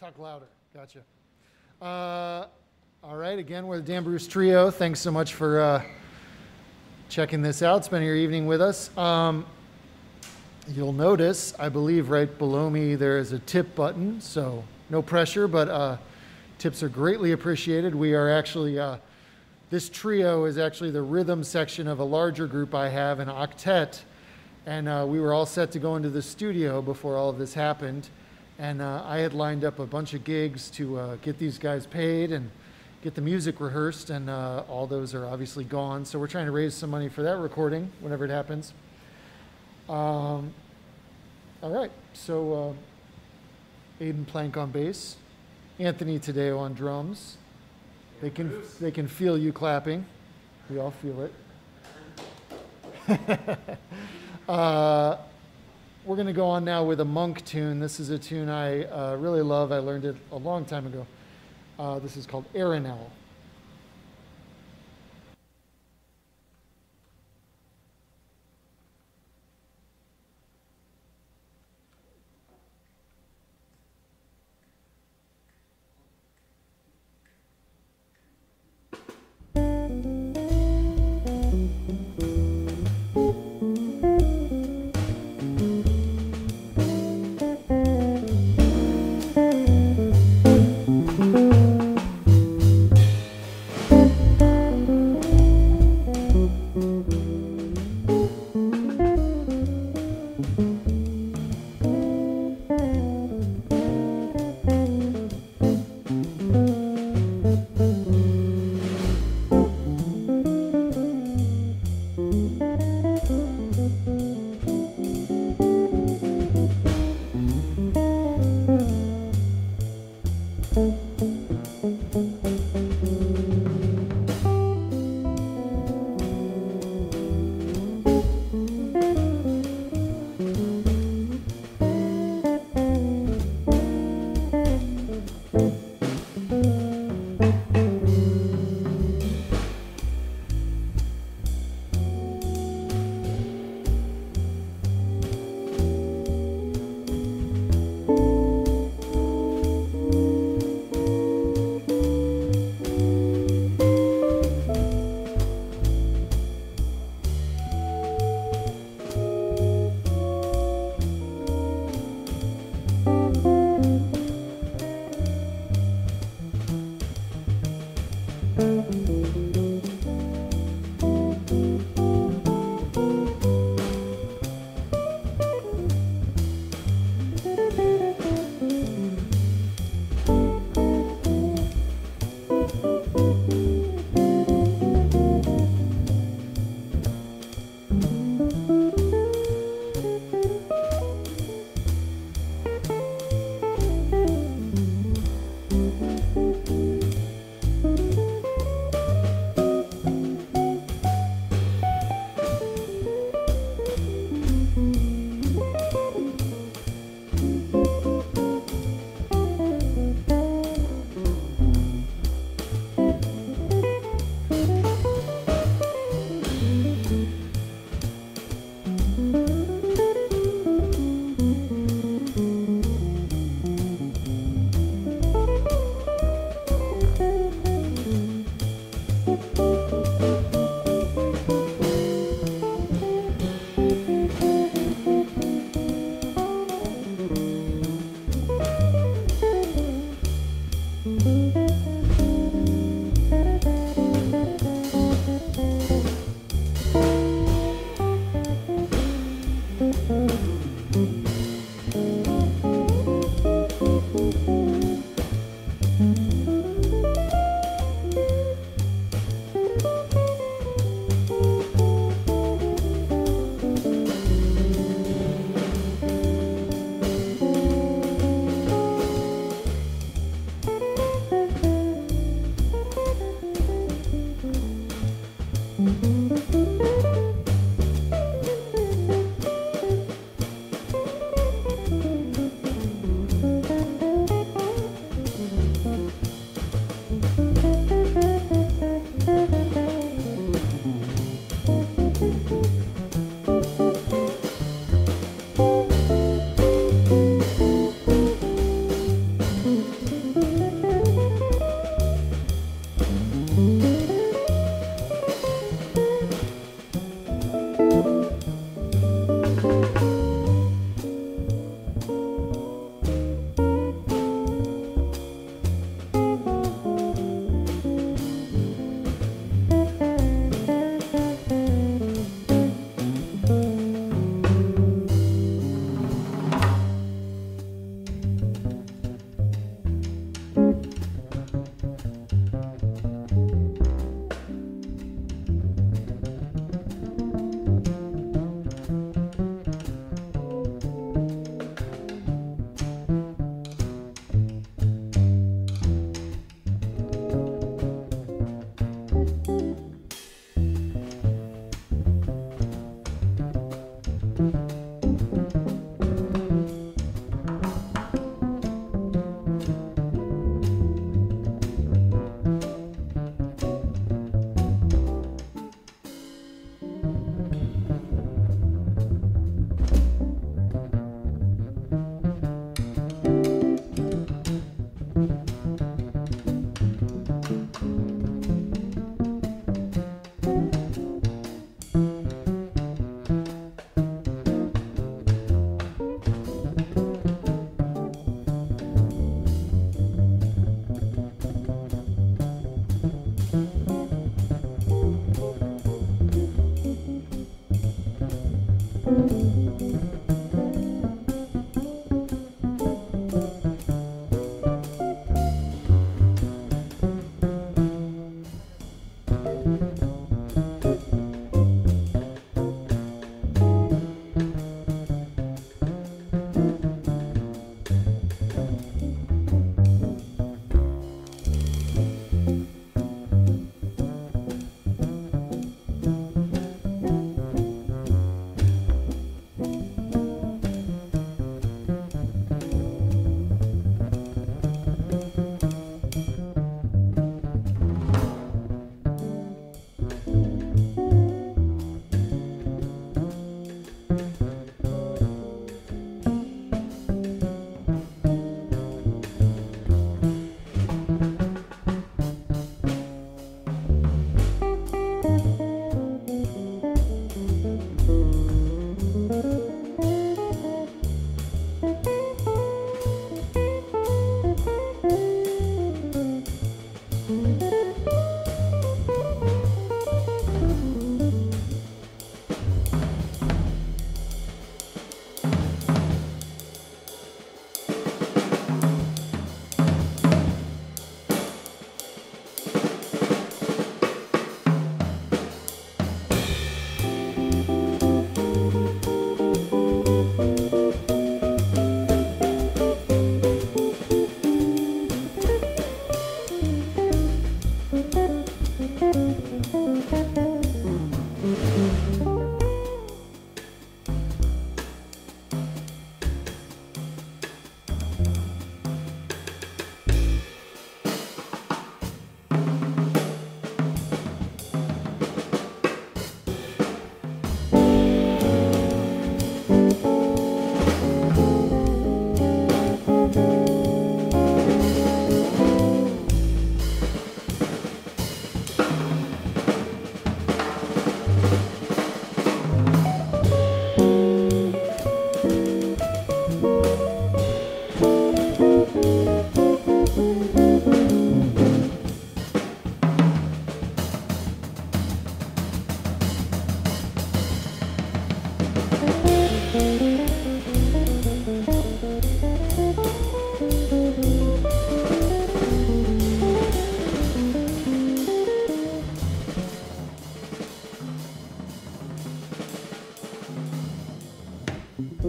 Talk louder. Gotcha. Uh, all right, again, we're the Dan Bruce Trio. Thanks so much for uh, checking this out, spending your evening with us. Um, you'll notice, I believe, right below me there is a tip button, so no pressure, but uh, tips are greatly appreciated. We are actually, uh, this trio is actually the rhythm section of a larger group I have, an octet, and uh, we were all set to go into the studio before all of this happened. And uh, I had lined up a bunch of gigs to uh, get these guys paid and get the music rehearsed, and uh, all those are obviously gone. So we're trying to raise some money for that recording whenever it happens. Um, all right, so uh, Aiden Plank on bass, Anthony Tadeo on drums. They can they can feel you clapping. We all feel it. we're going to go on now with a monk tune. This is a tune I uh, really love. I learned it a long time ago. Uh, this is called Eronel.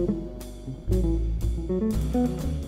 thank you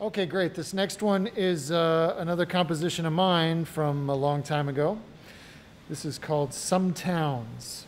Okay, great. This next one is uh, another composition of mine from a long time ago. This is called Some Towns.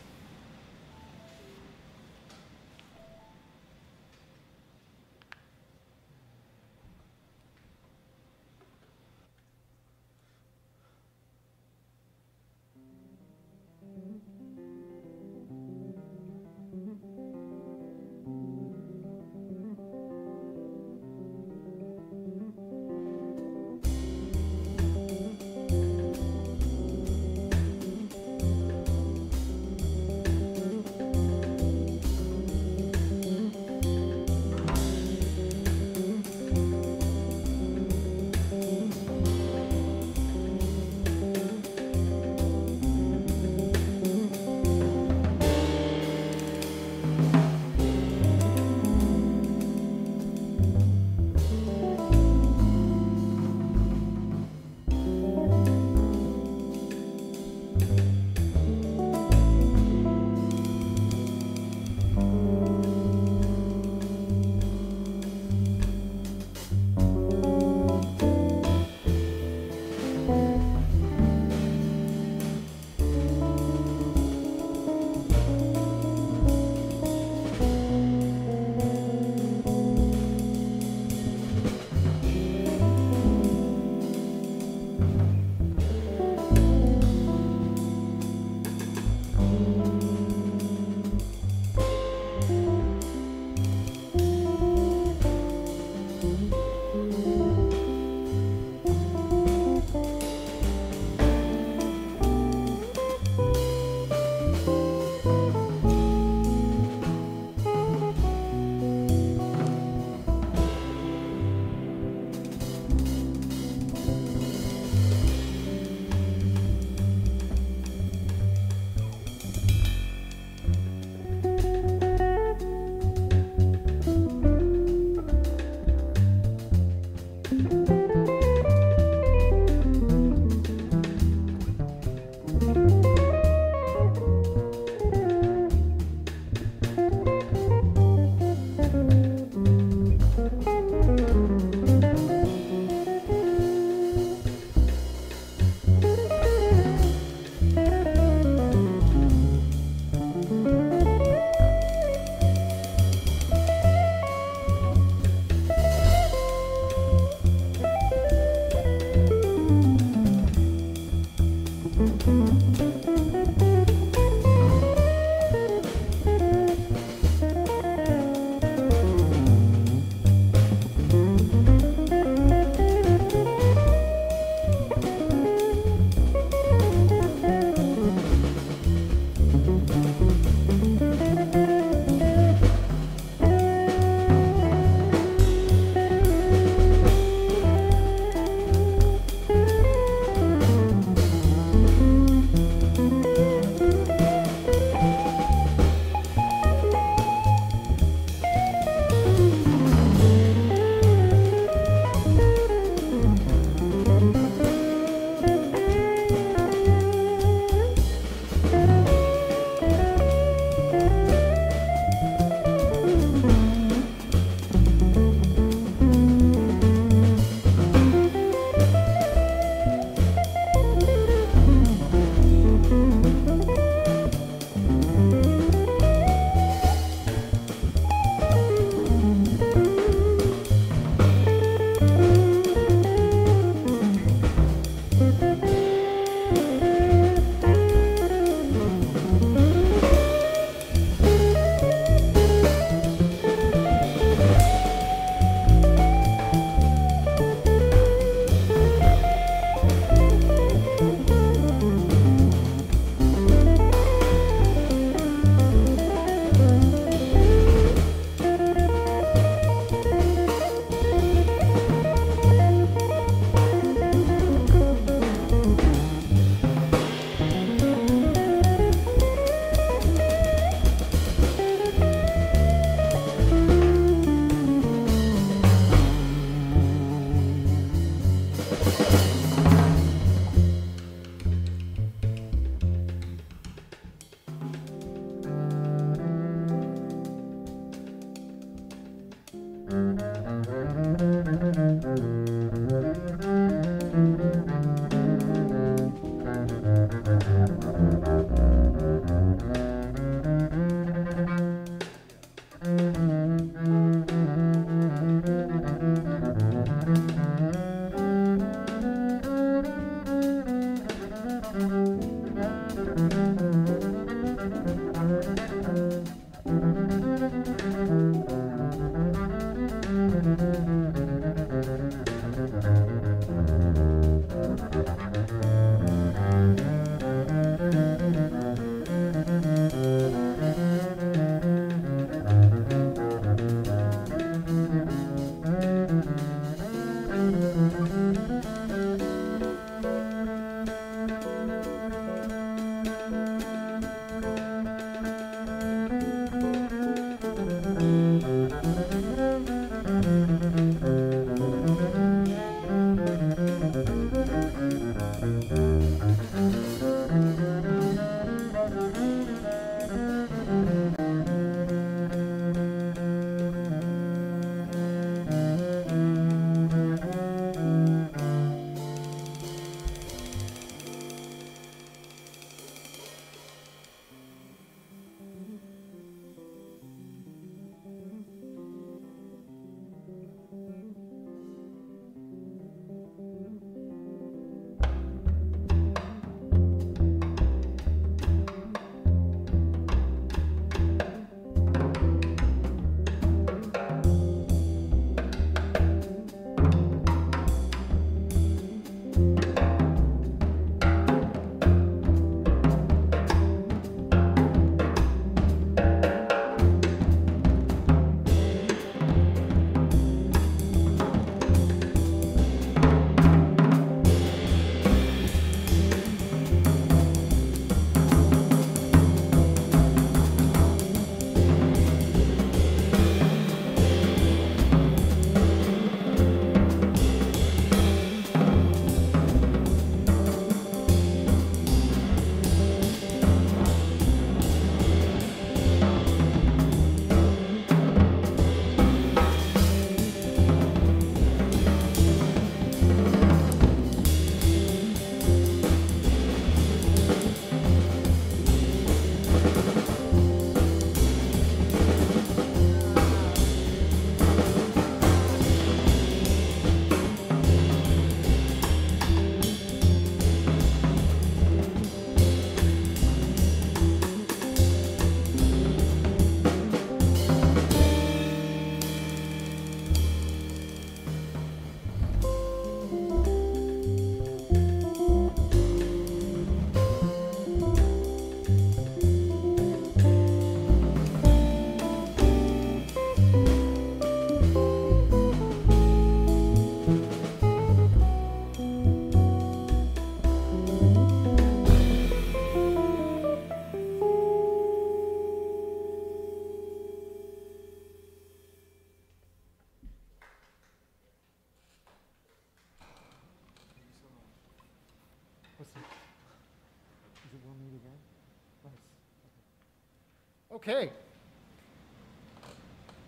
Okay.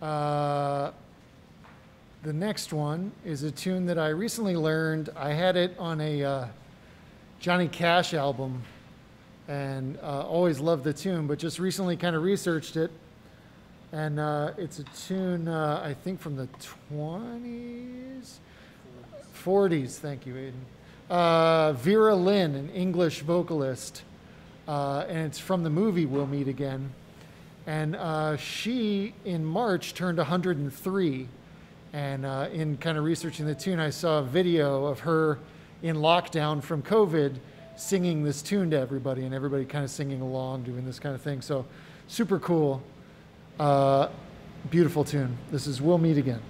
Uh, the next one is a tune that I recently learned. I had it on a uh, Johnny Cash album and uh, always loved the tune, but just recently kind of researched it. And uh, it's a tune, uh, I think, from the 20s, 40s. Thank you, Aiden. Uh, Vera Lynn, an English vocalist, and it's from the movie We'll Meet Again. And uh, she, in March, turned 103. And uh, in kind of researching the tune, I saw a video of her in lockdown from COVID singing this tune to everybody, and everybody kind of singing along, doing this kind of thing. So, super cool. Uh, beautiful tune. This is We'll Meet Again.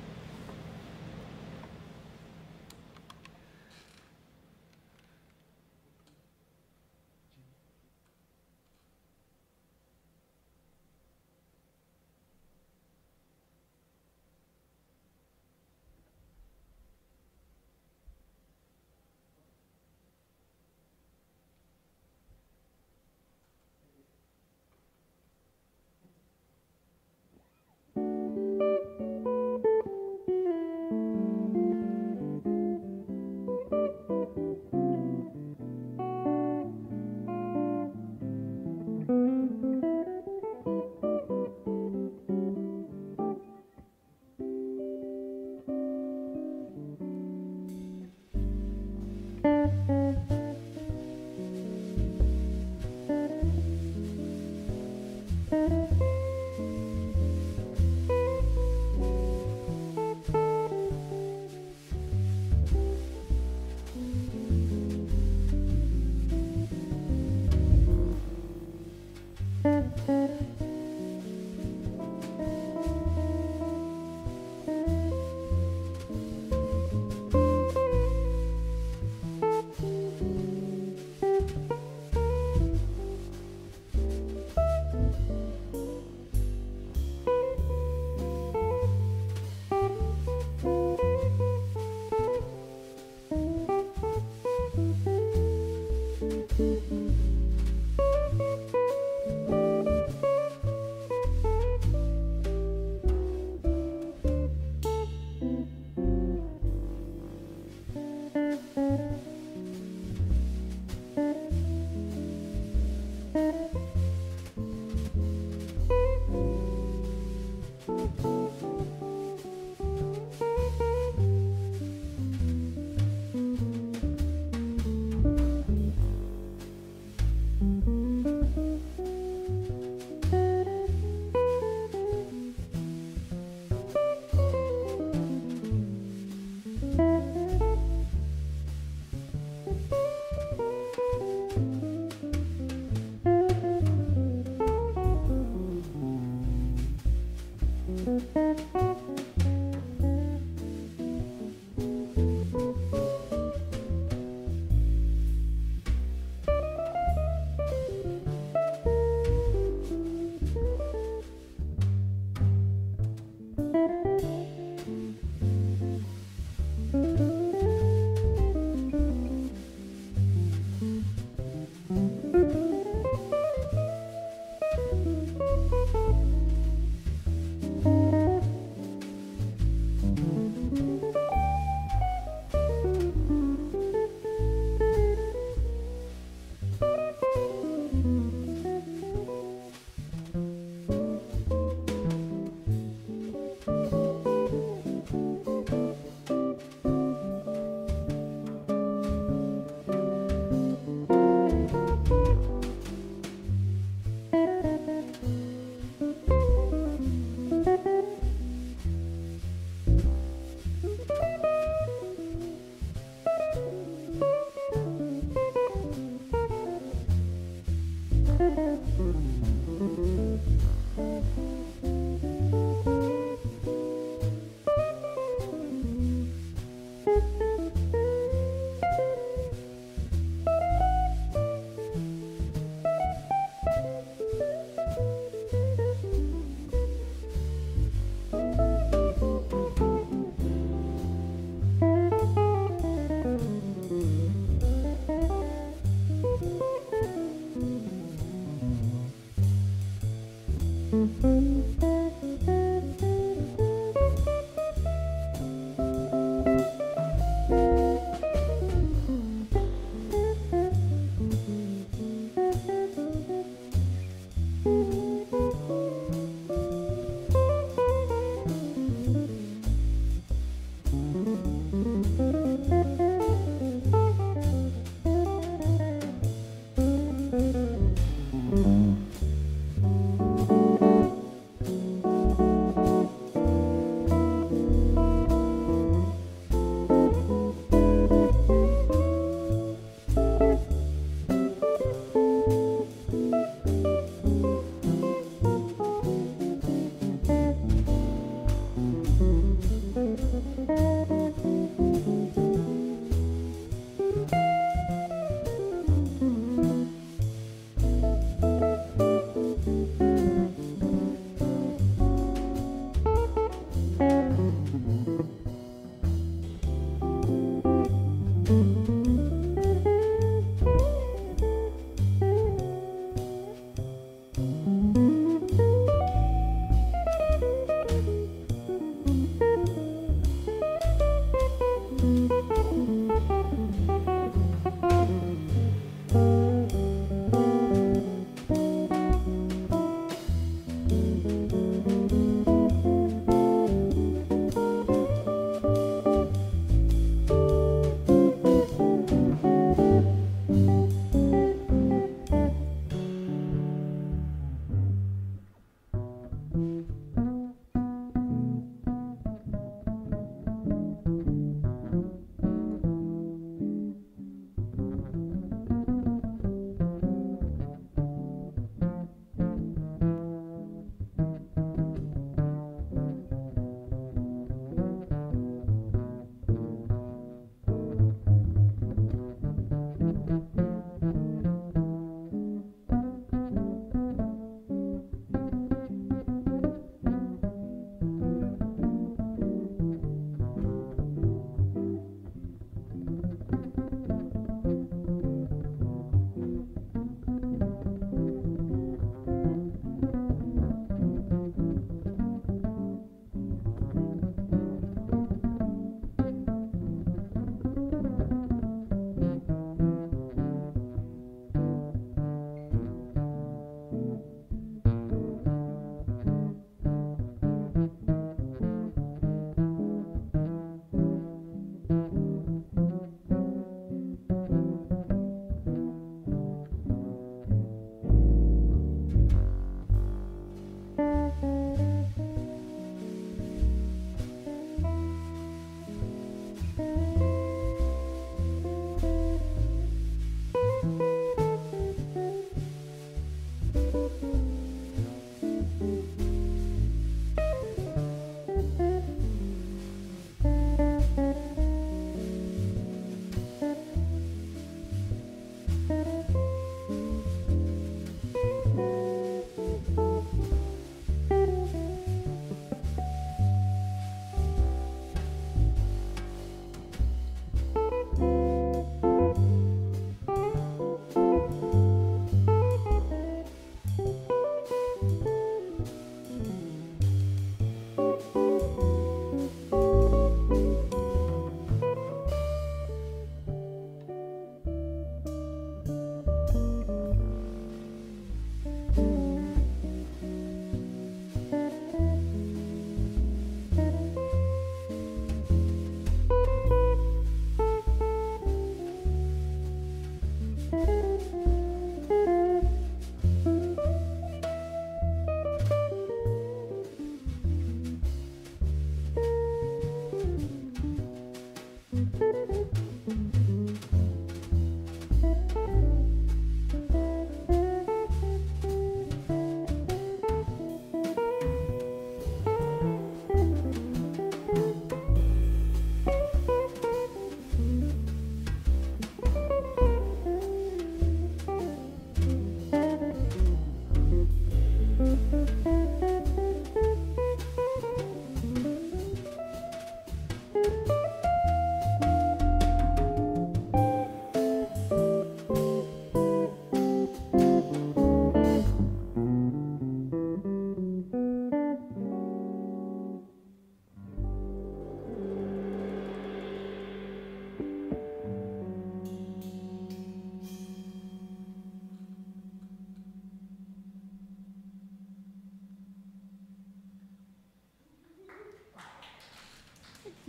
Mm-hmm.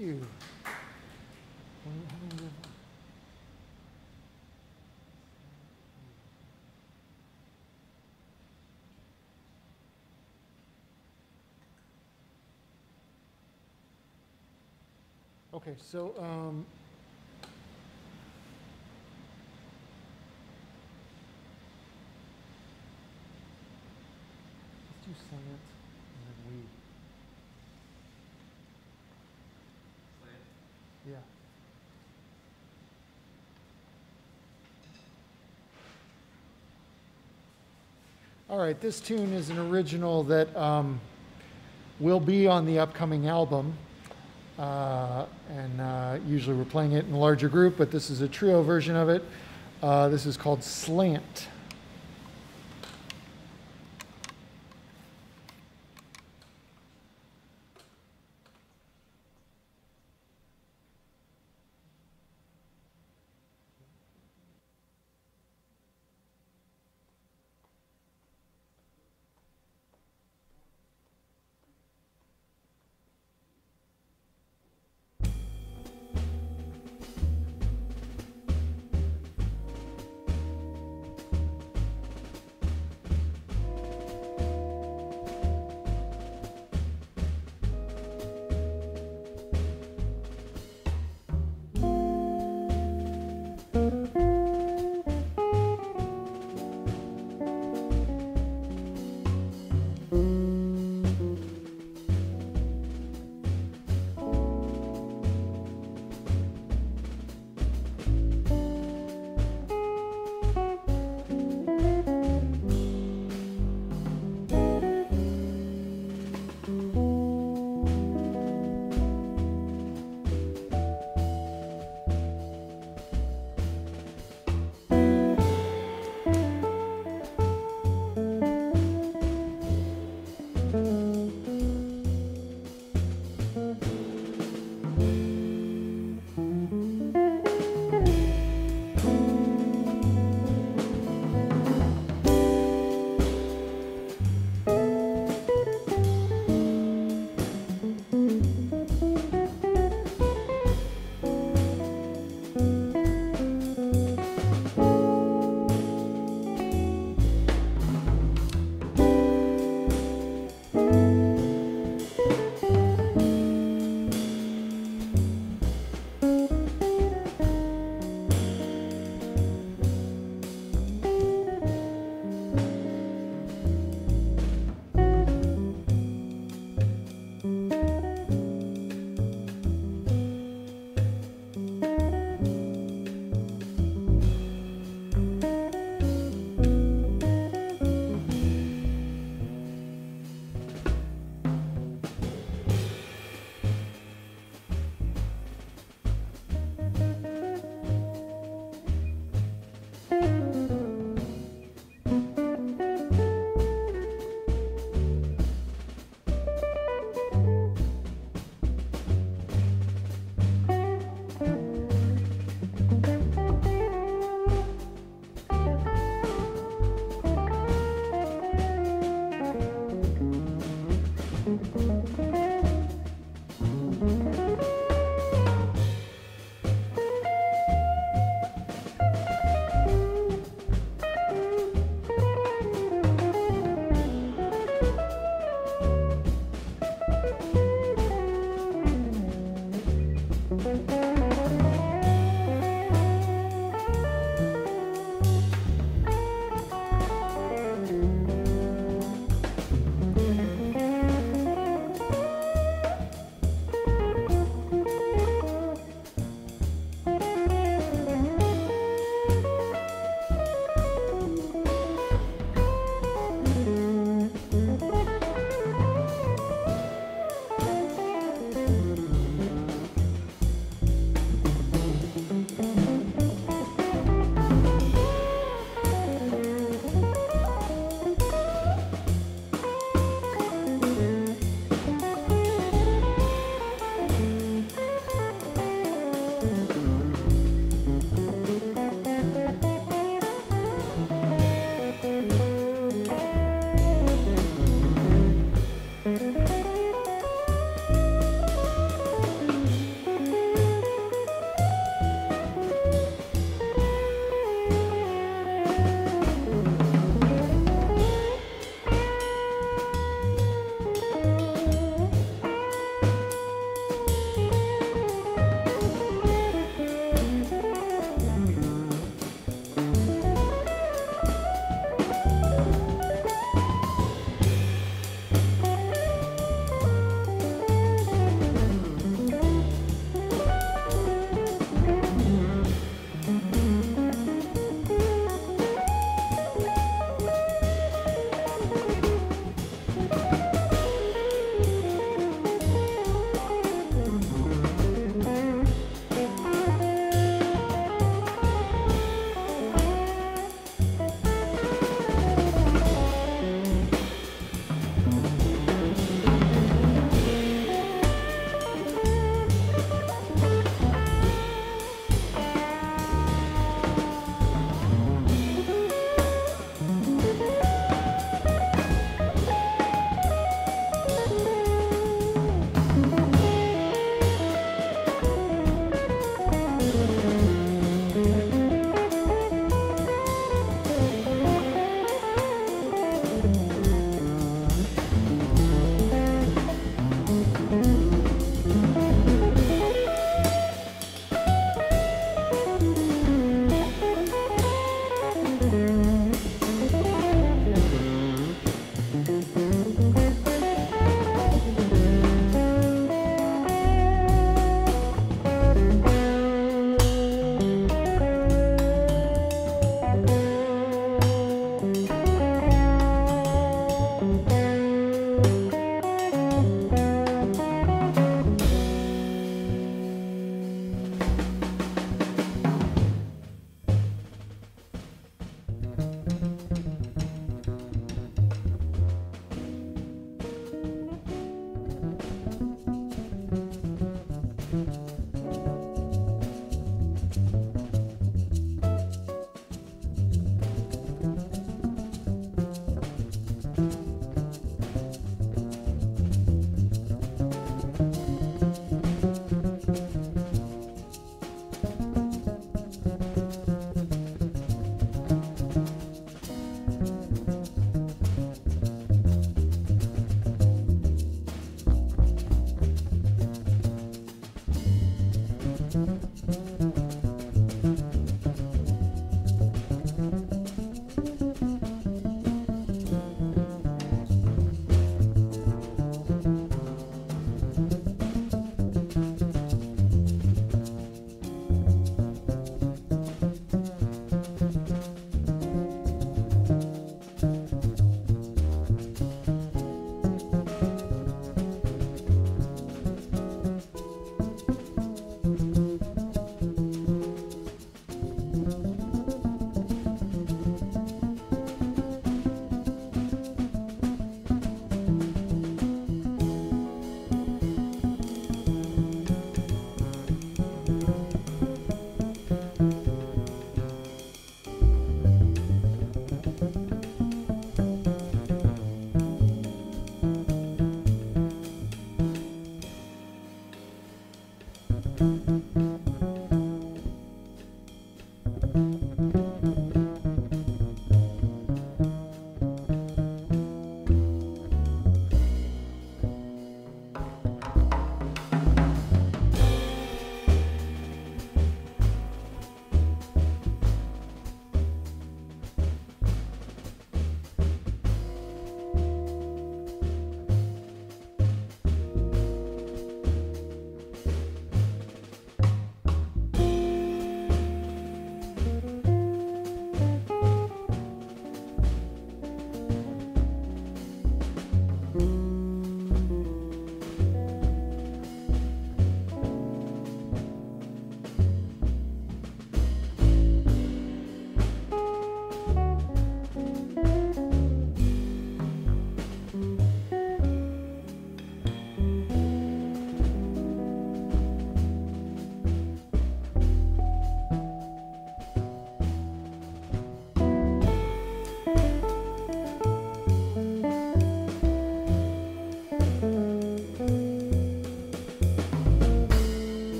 you. Okay, so um, let's do science. All right, this tune is an original that um, will be on the upcoming album. Uh, and uh, usually we're playing it in a larger group, but this is a trio version of it. Uh, this is called Slant.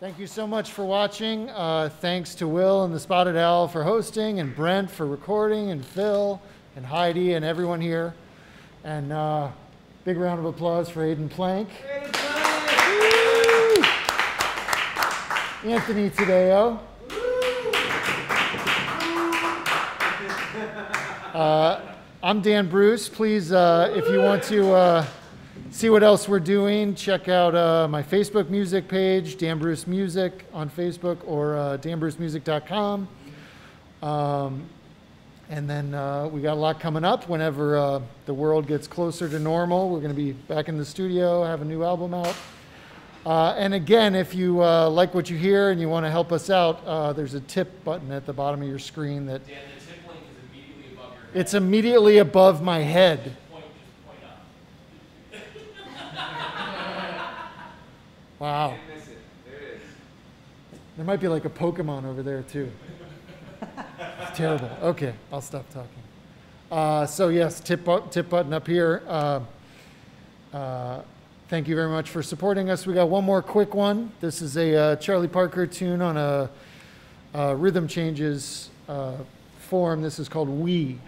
Thank you so much for watching. Uh, thanks to Will and the Spotted Owl for hosting, and Brent for recording, and Phil, and Heidi, and everyone here. And uh, big round of applause for Aiden Plank. Anthony Taddeo. Uh, I'm Dan Bruce. Please, uh, if you want to uh, see what else we're doing, check out uh, my Facebook music page, Dan Bruce Music on Facebook, or uh, danbrucemusic.com. Um, and then uh, we got a lot coming up whenever uh, the world gets closer to normal. We're going to be back in the studio, have a new album out. Uh, and again, if you uh, like what you hear and you want to help us out, uh, there's a tip button at the bottom of your screen that Dan, the tip link is immediately above your head. it's immediately above my head. Point, just point up. Wow. Can't miss it. There. There might be like a Pokemon over there too. It's terrible. Okay, I'll stop talking. Uh, so yes, tip tip button up here. Uh, uh, thank you very much for supporting us. Wee got one more quick one. This is a uh, Charlie Parker tune on a, uh rhythm changes uh, form. This is called We.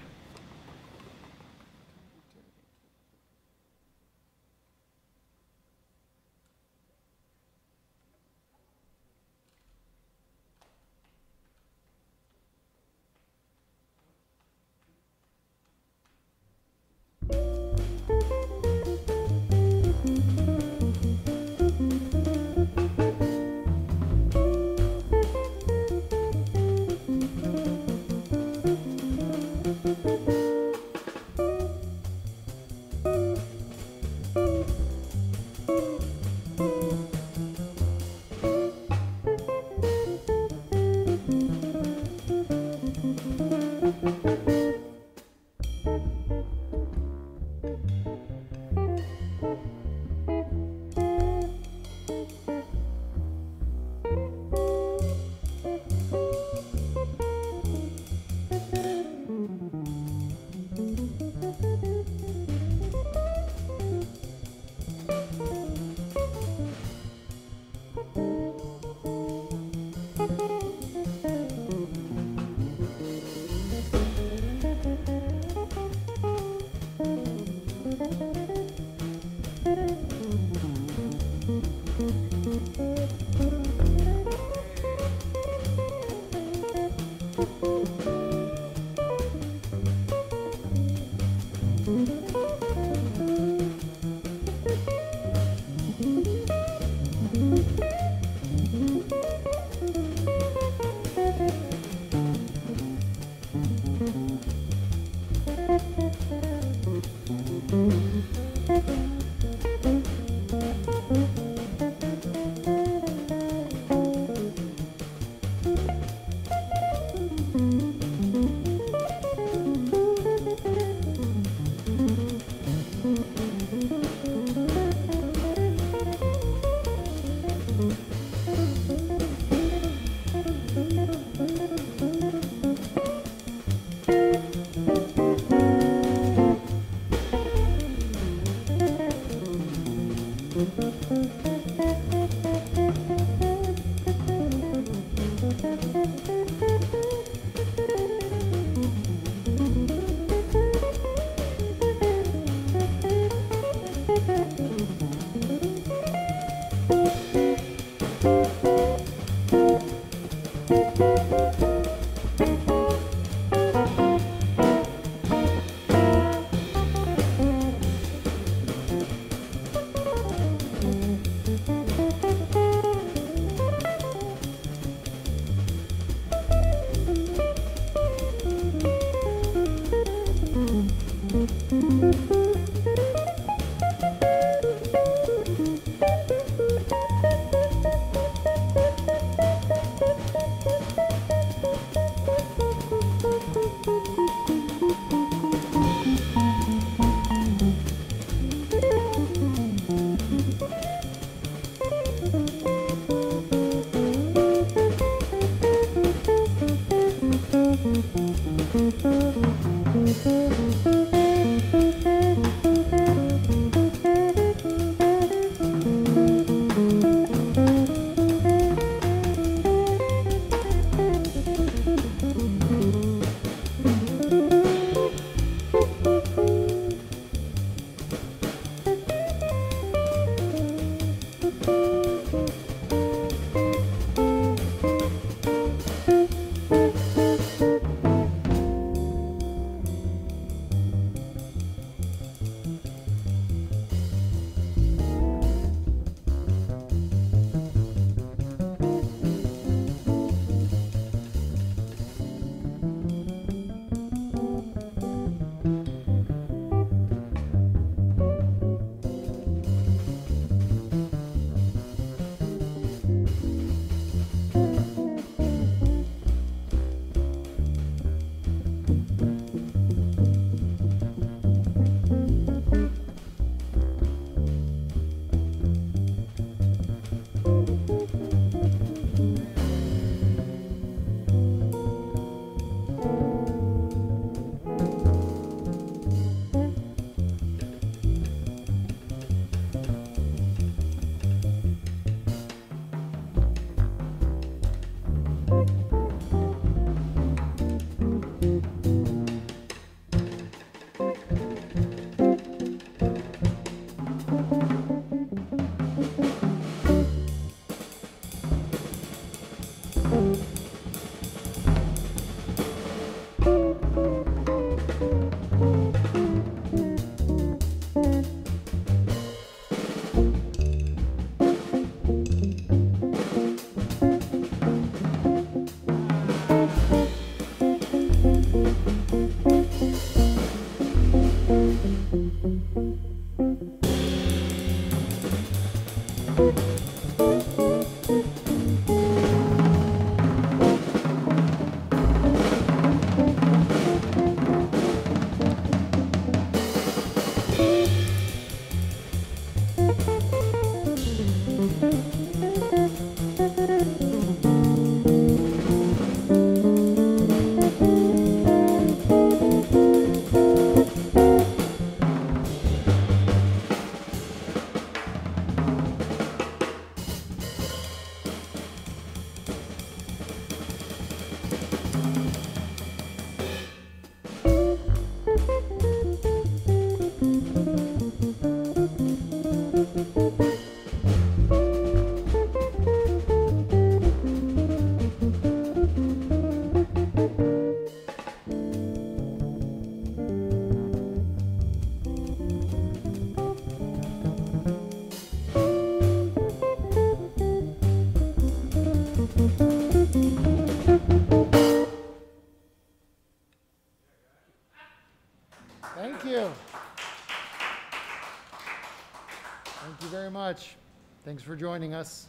Thanks for joining us.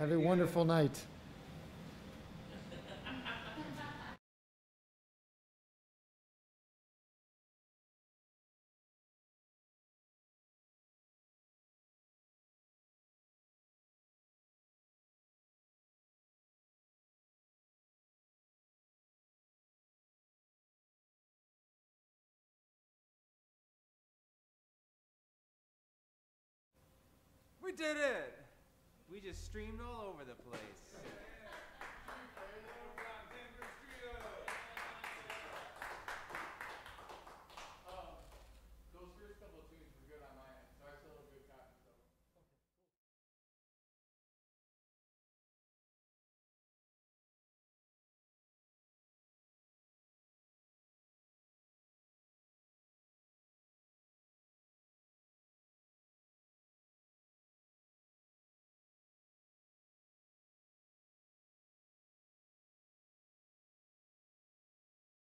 Have a wonderful night. We did it! Just streamed all over the place.